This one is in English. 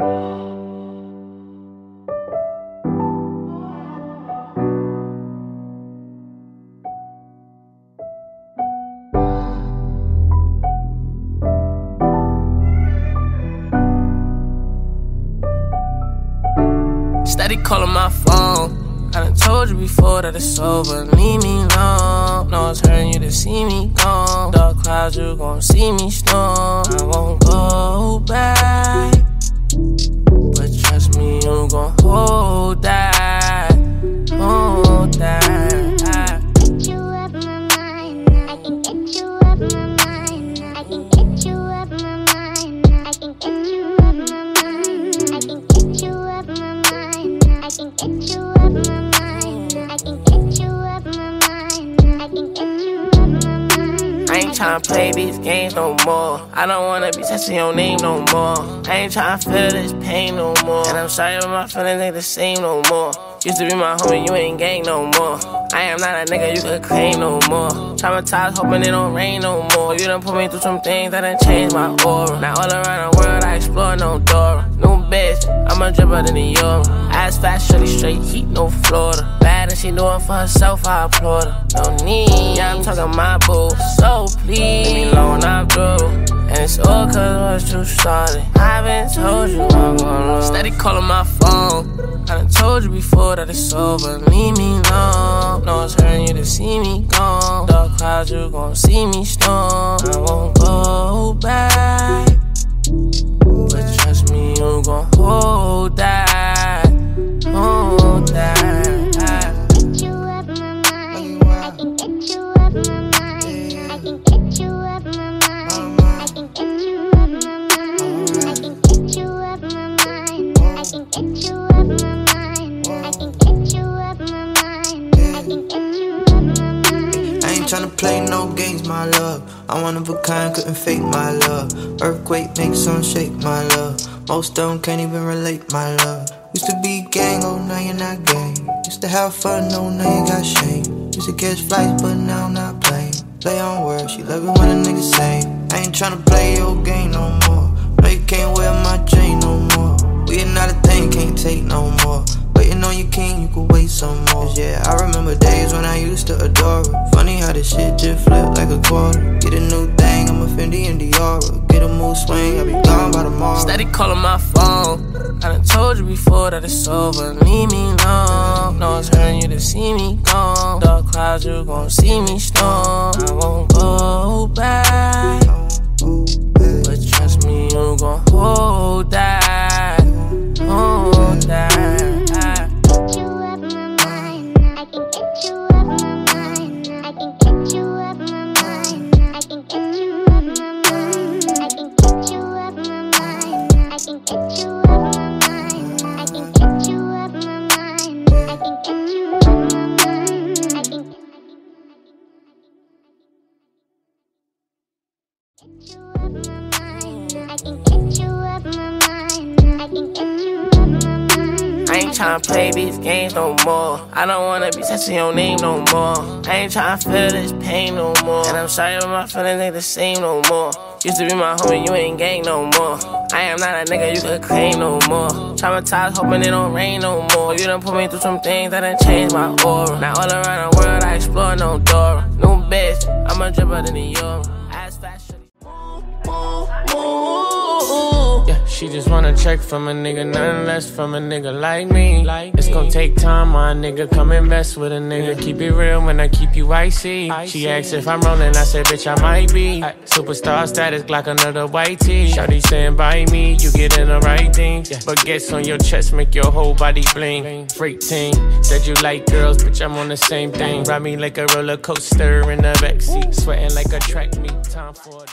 Steady calling my phone. I done told you before that it's over. Leave me alone. No, it's hurting you to see me gone. Dark clouds, you gon' see me storm. I won't go back. Gon' hold that. Hold that. I can get you up my mind. I can get you up my mind. I can get you tryna play these games no more. I don't wanna be touching your name no more. I ain't tryna feel this pain no more. And I'm sorry, but my feelings ain't the same no more. Used to be my homie, you ain't gang no more. I am not a nigga you could claim no more. Traumatized, hoping it don't rain no more. You done put me through some things that done changed my aura. Now all around the world, I explore no door. New bitch, I'm a dripper than the euro. Ass fast, shorty straight heat, no Florida. Bad and she doing for herself, I applaud her. No need, yeah, I'm talking my boo. So please, leave me alone, I'm through. And it's all cause once you started. I've been told you I'm gonna Steady calling my phone. I done told you before that it's over. Leave me alone. No, it's hurting you to see me gone. Dark clouds, you gon' see me storm. Tryna play no games, my love. I'm one of a kind, couldn't fake my love. Earthquake makes some shake, my love. Most don't can't even relate, my love. Used to be gang, oh now you're not gang. Used to have fun, oh now you got shame. Used to catch flights, but now I'm not playing. Play on words, she love it when a nigga say. I ain't tryna play your game no more. No, you can't wear my chain no more. Just flipped like a quarter. Get a new thing, I'm a Fendi and Dior. Get a mood swing, I'll be gone by tomorrow. Steady calling my phone. I done told you before that it's over. Leave me alone. No, it's hurting you to see me gone. Dark clouds, you gon' see me storm. I won't go back. Ain't tryna play these games no more. I don't wanna be touching your name no more. I ain't tryna feel this pain no more. And I'm sorry, but my feelings ain't the same no more. Used to be my homie, you ain't gang no more. I am not a nigga you could claim no more. Traumatized, hoping it don't rain no more. You done put me through some things that done changed my aura. Now all around the world, I explore no door. New bitch, I'm a dripper than the euro. Fast, she just wanna check from a nigga, nothing less from a nigga like me. It's gonna take time, my nigga. Come invest with a nigga. Keep it real when I keep you icy. She asked if I'm rolling, I said, bitch, I might be. Superstar status, Glock another the white tee. Shawty saying, by me, you getting the right things. Baguettes on your chest make your whole body bling. Freak team, said you like girls, bitch, I'm on the same thing. Ride me like a roller coaster in the backseat. Sweating like a track meet, time for.